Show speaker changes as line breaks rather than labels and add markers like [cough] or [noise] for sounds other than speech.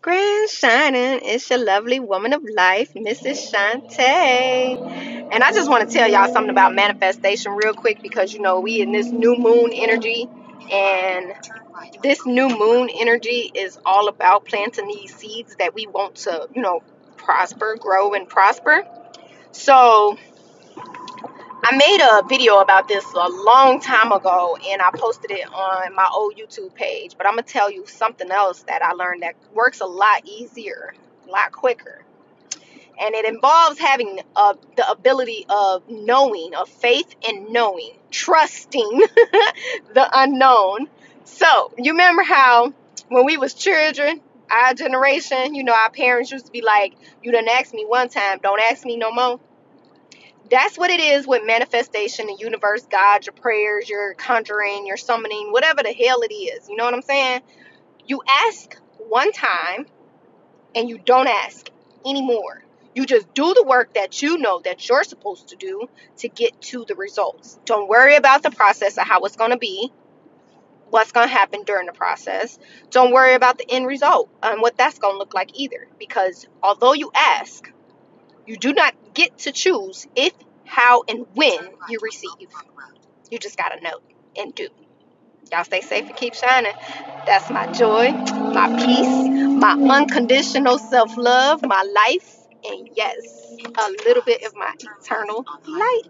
Grand Shining, it's your lovely woman of life, Mrs. Shantay. And I just want to tell y'all something about manifestation real quick because you know we in this new moon energy and this new moon energy is all about planting these seeds that we want to, you know, prosper, grow and prosper. So I made a video about this a long time ago and I posted it on my old YouTube page. But I'm going to tell you something else that I learned that works a lot easier, a lot quicker. And it involves having uh, the ability of knowing, of faith and knowing, trusting [laughs] the unknown. So, you remember how when we was children, our generation, you know, our parents used to be like, you done asked me one time, don't ask me no more that's what it is with manifestation, the universe, God, your prayers, your conjuring, your summoning, whatever the hell it is. You know what I'm saying? You ask one time and you don't ask anymore. You just do the work that you know that you're supposed to do to get to the results. Don't worry about the process of how it's going to be, what's going to happen during the process. Don't worry about the end result and what that's going to look like either. Because although you ask, you do not get to choose if, how, and when you receive. You just got to know and do. Y'all stay safe and keep shining. That's my joy, my peace, my unconditional self love, my life, and yes, a little bit of my eternal light.